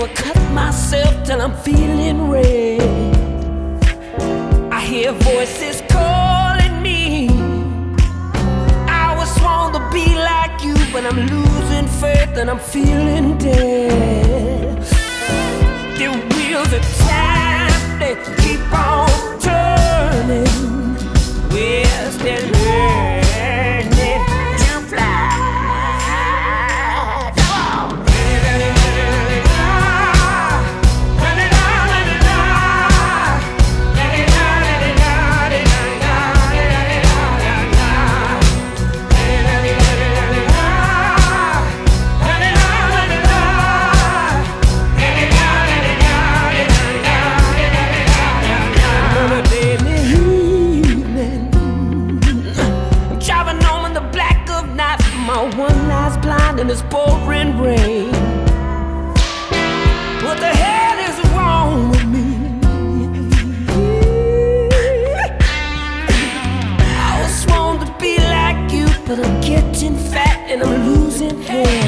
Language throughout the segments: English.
I cut myself till I'm feeling red. I hear voices calling me. I was sworn to be like you, but I'm losing faith and I'm feeling dead. In this pouring rain. What the hell is wrong with me? I was sworn to be like you, but I'm getting fat and I'm losing hair.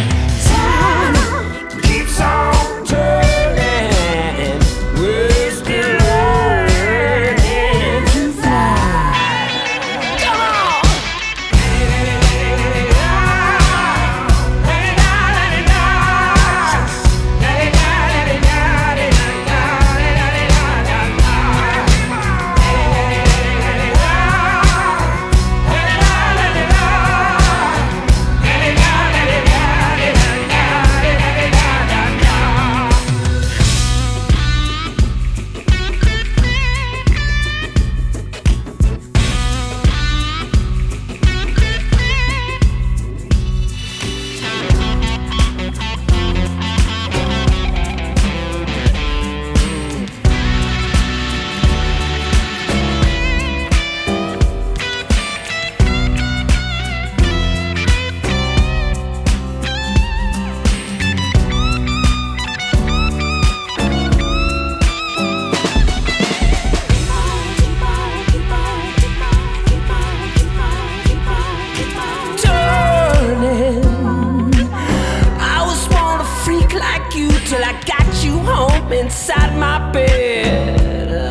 you till I got you home inside my bed.